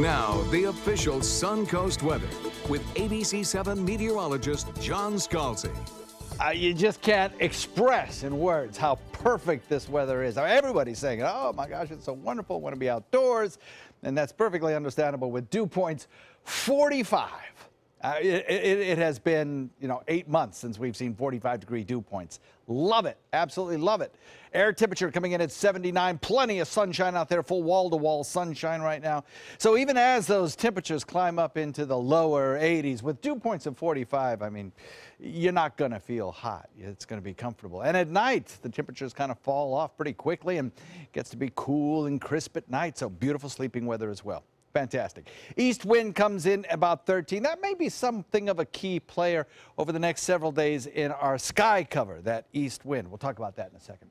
Now, the official Suncoast weather with ABC7 meteorologist John Scalzi. Uh, you just can't express in words how perfect this weather is. Everybody's saying, oh my gosh, it's so wonderful, want to be outdoors. And that's perfectly understandable with dew points 45. Uh, it, it, it, has been, you know, eight months since we've seen 45 degree dew points. Love it. Absolutely love it. Air temperature coming in at 79. Plenty of sunshine out there, full wall to wall sunshine right now. So even as those temperatures climb up into the lower 80s with dew points of 45, I mean, you're not going to feel hot. It's going to be comfortable. And at night, the temperatures kind of fall off pretty quickly and gets to be cool and crisp at night. So beautiful sleeping weather as well. Fantastic. East wind comes in about 13. That may be something of a key player over the next several days in our sky cover, that east wind. We'll talk about that in a second.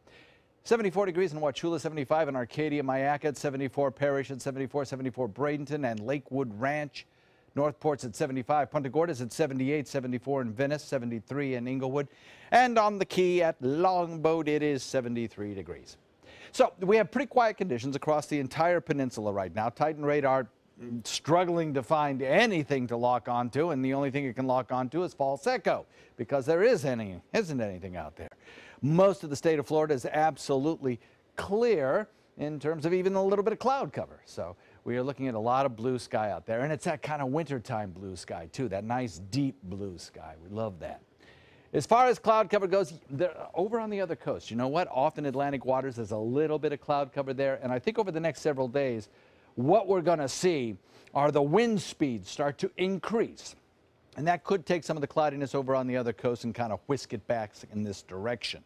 74 degrees in Wauchula, 75 in Arcadia, Myakka, 74 Parrish at 74, 74 Bradenton and Lakewood Ranch. Northport's at 75, Punta Gorda's at 78, 74 in Venice, 73 in Englewood. And on the key at Longboat, it is 73 degrees. So we have pretty quiet conditions across the entire peninsula right now. Titan radar mm, struggling to find anything to lock onto, and the only thing it can lock onto is false echo because there is any, isn't anything out there. Most of the state of Florida is absolutely clear in terms of even a little bit of cloud cover. So we are looking at a lot of blue sky out there, and it's that kind of wintertime blue sky too, that nice deep blue sky. We love that. As far as cloud cover goes, over on the other coast, you know what? Off in Atlantic waters, there's a little bit of cloud cover there, and I think over the next several days, what we're going to see are the wind speeds start to increase. And that could take some of the cloudiness over on the other coast and kind of whisk it back in this direction.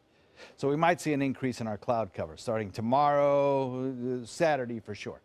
So we might see an increase in our cloud cover starting tomorrow, uh, Saturday for sure.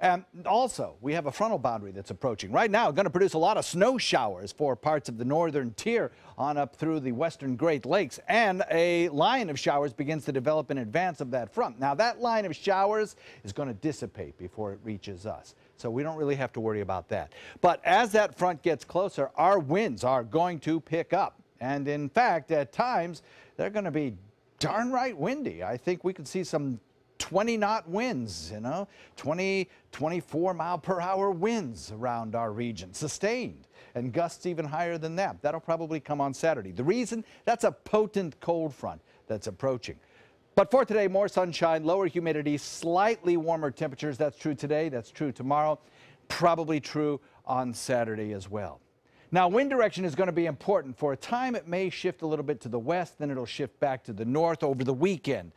And also, we have a frontal boundary that's approaching. Right now, going to produce a lot of snow showers for parts of the northern tier on up through the western Great Lakes. And a line of showers begins to develop in advance of that front. Now, that line of showers is going to dissipate before it reaches us. So we don't really have to worry about that. But as that front gets closer, our winds are going to pick up. And in fact, at times, they're going to be darn right windy. I think we could see some 20 knot winds, you know, 20, 24 mile per hour winds around our region, sustained, and gusts even higher than that. That'll probably come on Saturday. The reason? That's a potent cold front that's approaching. But for today, more sunshine, lower humidity, slightly warmer temperatures. That's true today, that's true tomorrow, probably true on Saturday as well. Now, wind direction is going to be important. For a time, it may shift a little bit to the west, then it'll shift back to the north over the weekend.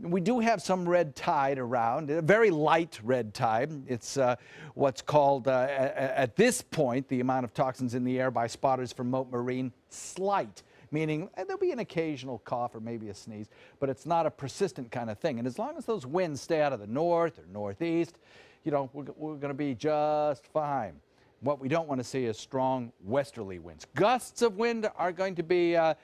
We do have some red tide around, a very light red tide. It's uh, what's called, uh, at this point, the amount of toxins in the air by spotters from Mote Marine, slight meaning eh, there'll be an occasional cough or maybe a sneeze, but it's not a persistent kind of thing. And as long as those winds stay out of the north or northeast, you know, we're, we're going to be just fine. What we don't want to see is strong westerly winds. Gusts of wind are going to be uh,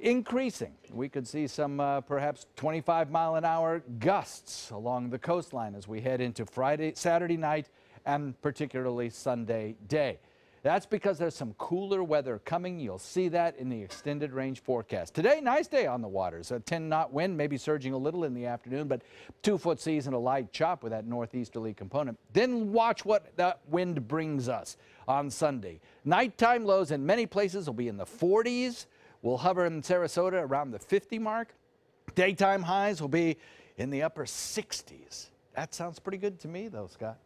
increasing. We could see some uh, perhaps 25 mile an hour gusts along the coastline as we head into Friday, Saturday night, and particularly Sunday day. That's because there's some cooler weather coming. You'll see that in the extended range forecast. Today, nice day on the waters. A 10 knot wind, maybe surging a little in the afternoon, but two foot seas and a light chop with that northeasterly component. Then watch what that wind brings us on Sunday. Nighttime lows in many places will be in the 40s. We'll hover in Sarasota around the 50 mark. Daytime highs will be in the upper 60s. That sounds pretty good to me, though, Scott.